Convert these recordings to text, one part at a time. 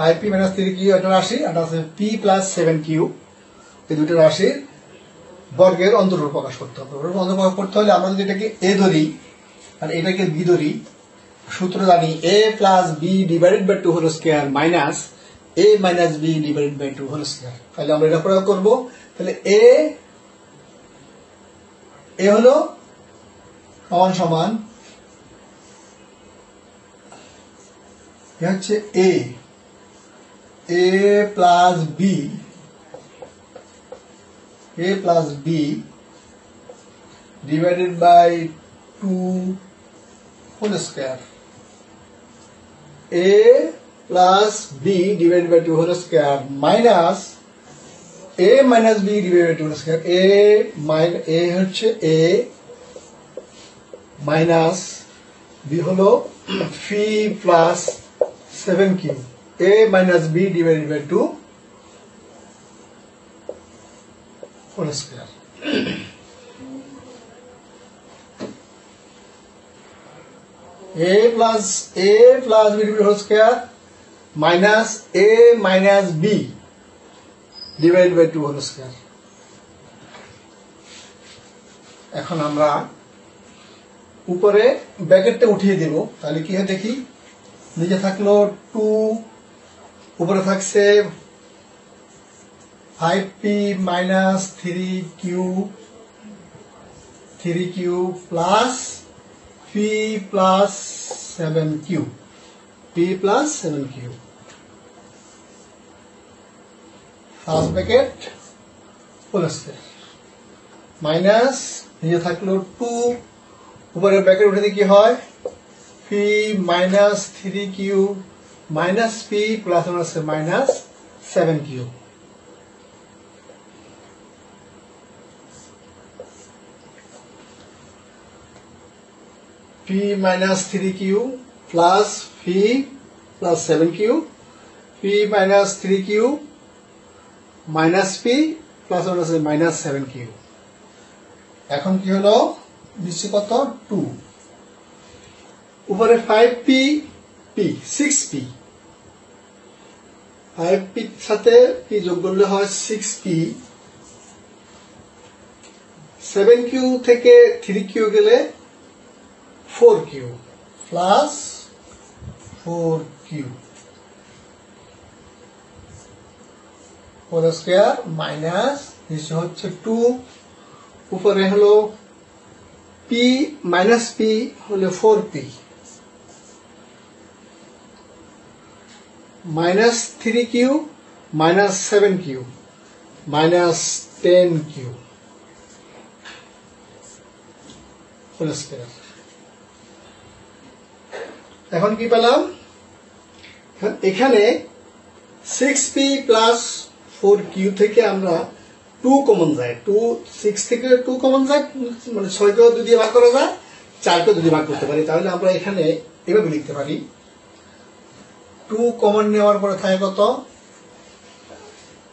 Five P minus three Q একটা রাশি আর আছে পি প্লাস সেভেন কিউ এই দুটো রাশির বর্গের অন্তরূপ প্রকাশ করতে হবে। অন্তর প্রকাশ করতে হলে আমরা যদি এটাকে এ ধরি আর এটাকে বি ধরি, সূত্র জানি A plus B divided by two whole square minus A minus B divided by two whole square তাহলে আমরা এটা প্রয়োগ করব। তাহলে এ এ হলো সমান সমান, এ হচ্ছে A A plus B A plus B divided by two whole square A plus B divided by two whole square minus A minus B divided by two whole square A minus A হচ্ছে A minus B হলো P plus seven Q A minus B divided by two whole square a plus a plus b divided whole square minus a minus b divided by 2 whole square এখন আমরা উপরে ব্র্যাকেটটা উঠিয়ে দেব তাহলে কি হয় দেখি নিচে থাকল টু উপরে থাকছে five P minus three Q three Q plus P plus seven Q P plus seven Q first bracket whole minus নিচে থাকল টু উপরে ব্র্যাকেট উঠে কি হয়? P minus three Q minus P plus minus seven Q p minus 3q plus p plus 7q p minus 3q minus p plus ওটা আছে minus 7q এখন কি হলো নিশ্চয় কত 2 উপরে 5p p 6p 5p সাথে p যোগ করলে হয় 6p 7q থেকে থ্রি কিউ গেলে 4q plus 4q whole square minus নিচে হচ্ছে টু উপরে হলো পি মাইনাস পি হলে four P minus three Q minus seven Q minus ten Q এখন কি পেলাম? এখানে six P plus four Q থেকে আমরা টু কমন যায়। টু সিক্স থেকে টু কমন যায় মানে ছয়কেও দিয়ে ভাগ করা যায়, চারকেও দিয়ে ভাগ করতে পারি। তাহলে আমরা এখানে এভাবে লিখতে পারি। টু কমন নেওয়ার পরে থাকে কত?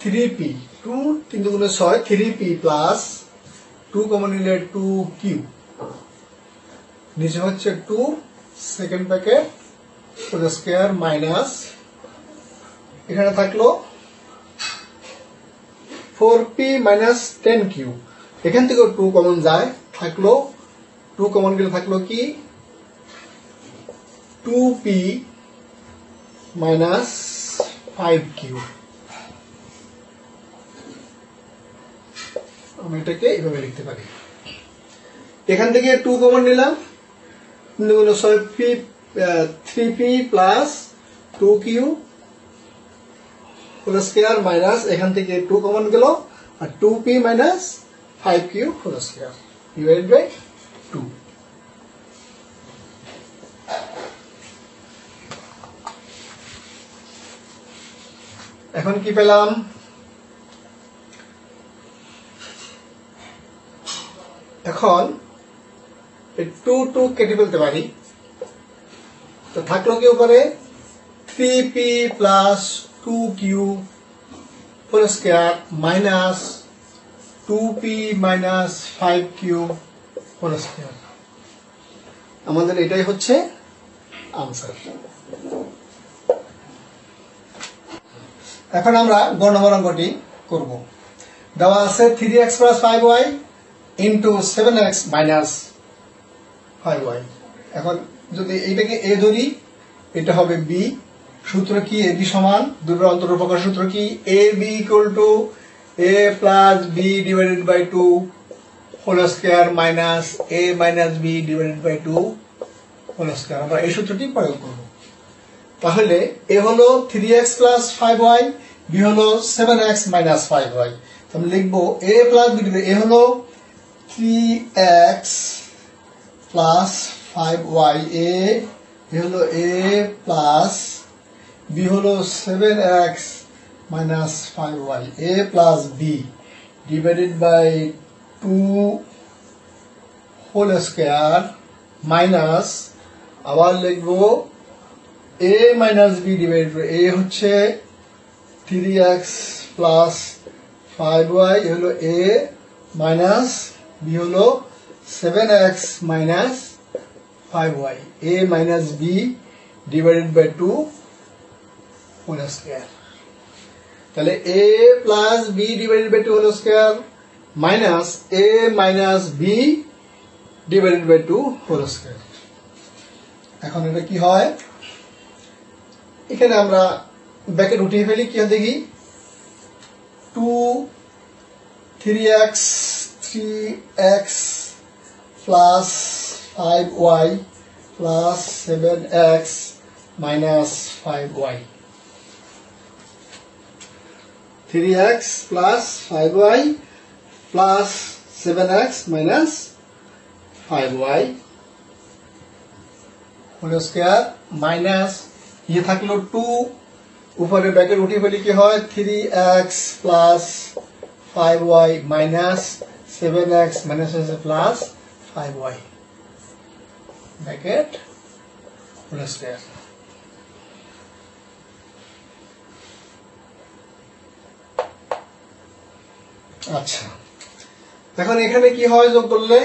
থ্রি পি, টু তিন দুগুণে ছয়, three P plus two common নিলে টু কিউ। নিচে হচ্ছে two, second bracket square? Minus. এখানে থাকল four P minus ten Q. এখান থেকেও টু কমন যায়, থাকল, টু কমন গেলে থাকল কি? টু পি ফাইভ কিউ আমি এটাকে এইভাবে লিখতে পারি। এখান থেকে টু কমন নিলাম। ছয় P three P plus two Q whole square minus এখান থেকে টু কমন গেল, আর two P minus five Q whole square divide by two এখন কি পেলাম? এখন টু টু কেটে ফেলতে পারি। তো থাকল কি উপরে? Three P plus two Q whole square minus two P minus five Q whole square আমাদের এটাই হচ্ছে আনসার এখন আমরা গ নম্বর করব। দেওয়া আছে three X plus five Y into seven X minus five Y এখন যদি এইটাকে এ ধরি, এটা হবে বি সূত্র কি এ বি সমান? দুটোর অন্তর সূত্র কি? A B equal to A plus B divided by two whole square minus A minus B divided by two whole square আমরা এই সূত্রটি প্রয়োগ করব। তাহলে এ হলো three X plus five Y B হলো seven X minus five Y আমি লিখব এ প্লাস বি এ হলো three X plus five Y A হলো এ প্লাস বি হলো seven X minus five Y A plus B divided by two whole square minus আবার লিখব A minus B divide A হচ্ছে three X plus five Y হলো A minus B হলো seven X minus five Y A minus B divided by two whole square তাহলে A plus B divided by two whole square minus A minus B divided by two whole square এখন এটা কি হয়? এখানে আমরা bracket উঠিয়ে ফেলি, কি দেখি? Two three X three X plus five Y plus seven X minus five Y three X plus five Y plus seven X minus five Y whole square minus ইয়ে থাকল টু উপরে ব্যাকেট উঠিয়ে ফেলি কি হয়? Three X plus five Y minus seven X minus হচ্ছে plus five আচ্ছা। এখন এখানে কি হয় যোগ করলে?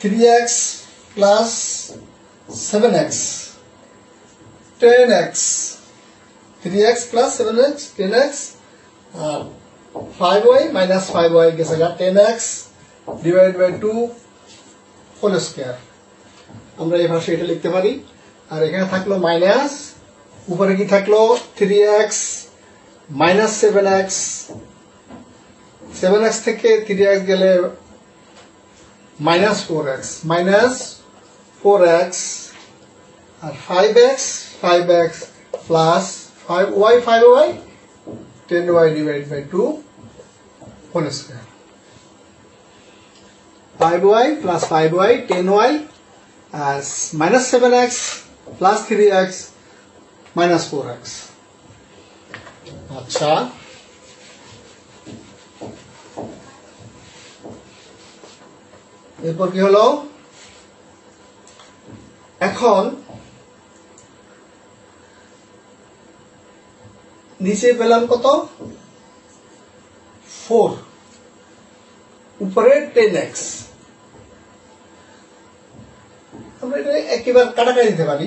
Three X plus seven X ten X three X plus seven X ten X আর five Y minus five Y গেছে গা ten X divide by two whole square আমরা এই ভাষায় এটা লিখতে পারি। আর এখানে থাকল মাইনাস উপরে কি থাকল? Three X minus seven X seven X থেকে থ্রি এক্স গেলে minus four X minus four X R five X five X plus five Y five Y ten Y divide by two whole square five Y plus five Y ten Y R minus seven X plus three X minus four X আচ্ছা এরপর কি হলো এখন নিচে পেলাম কত? Four উপরে ten x আমরা এটা একেবারে কাটাকাটি দিতে পারি।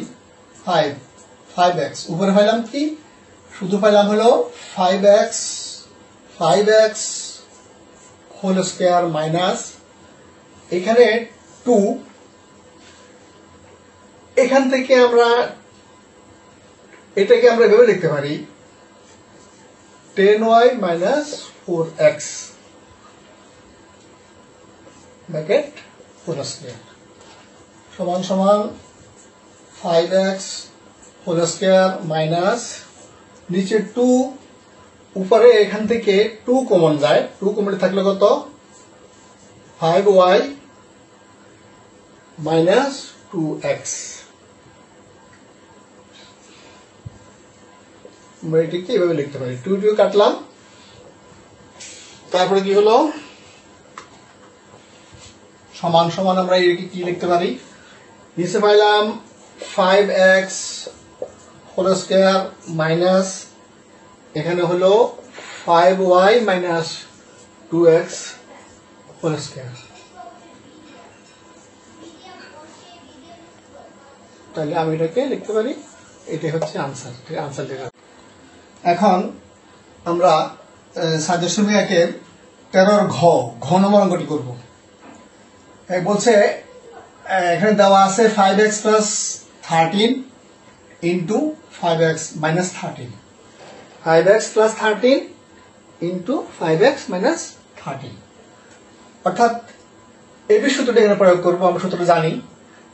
ফাইভ ফাইভ এক্স উপরে পাইলাম কি? শুধু পাইলাম হলো five X five X whole square minus এখানে টু এখান থেকে আমরা এটাকে আমরা এভাবে লিখতে পারি। Ten Y minus four X bracket whole square সমান সমান five X whole square minus নিচে টু উপরে এখান থেকে টু কমন যায়। টু কমন থাকলে কত? Five Y minus two X আমরা এটিকে এভাবে লিখতে পারি। টু টু কাটলাম। তারপরে কি হলো? সমান সমান আমরা এটিকে কি লিখতে পারি? নিচে পাইলাম five X whole square minus এখানে হলো five Y minus two X whole square তাহলে আমি এটাকে লিখতে পারি। এটাই হচ্ছে আনসার আনসার লেখা এখন আমরা সাজেশন একের তেরোর ঘ ঘ নম্বর অঙ্কটি করব। বলছে এখানে দেওয়া আছে five x plus thirteen into five x minus thirteen five x plus thirteen into five x minus thirteen অর্থাৎ এবি সূত্রটা এখানে প্রয়োগ করব, আমরা সূত্রটা জানি।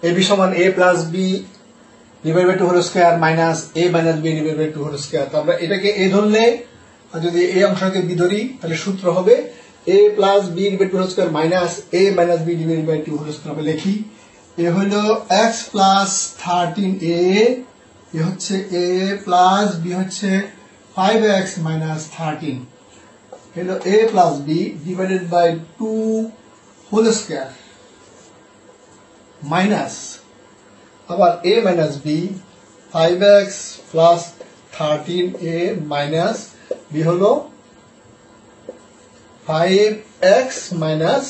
এবি সমান A plus B divide by two whole square minus A minus B divide by two whole square তো আমরা এটাকে এ ধরলে যদি এই অংশকে বি ধরি, তাহলে সূত্র হবে A plus B divide two whole square minus A minus B divide by two whole square আমরা লিখি এ হলো x plus thirteen A A হচ্ছে এ প্লাস বি হচ্ছে ফাইভ এক্স মাইনাস থার্টিন হলো A plus B divided by two whole square minus আবার A minus B five x plus thirteen A minus B হলো five x minus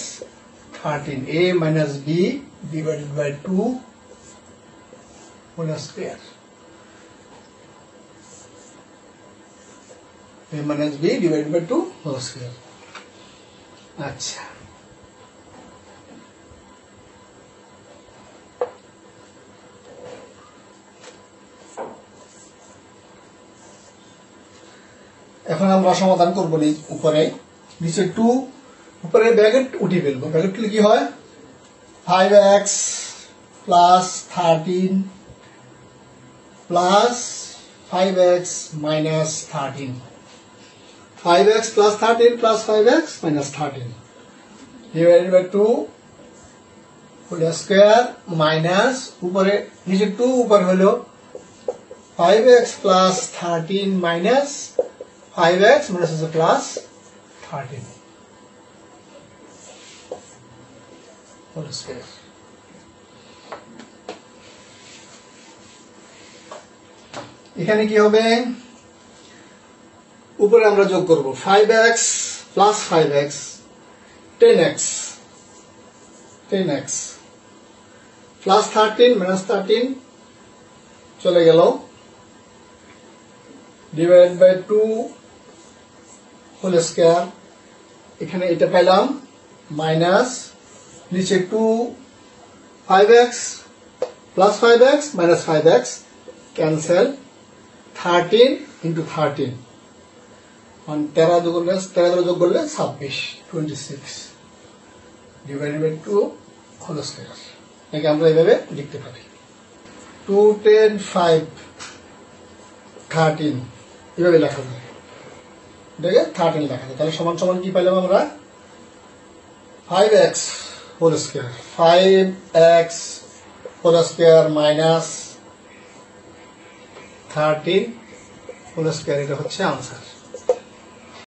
thirteen A minus B divided by two whole square A minus B divided by two whole square আচ্ছা এখন আমরা সমাধান করব নি উপরে, নিচে টু উপরে ব্যাকেট উঠিয়ে ফেলব। ব্যাকেট উঠলে কি হয়? Five x plus thirteen plus five x minus thirteen five x plus thirteen plus five x minus thirteen divided by two whole square minus উপরে, নিচে টু উপরে হলো x plus thirteen minus 5x minus is a plus 13 whole square. এখানে কি হবে উপরে আমরা যোগ করব 5x plus 5x 10x 10x plus 13 minus 13 চলে গেল divide by two whole square এখানে এটা পেলাম মাইনাস নিচে two five x plus five x minus five x cancel thirteen into thirteen মানে তেরো যোগ করলে তেরো দ্বারা যোগ করলে ছাব্বিশ twenty six divided by two whole square এটাকে আমরা এইভাবে লিখতে পারি। টু টেন ফাইভ থার্টিন এভাবে লেখা যায়। এটাকে থার্টিন লেখা যায়। তাহলে সমান সমান কি পাইলাম আমরা? Five x whole square five x whole square minus thirteen whole square এটা হচ্ছে আনসার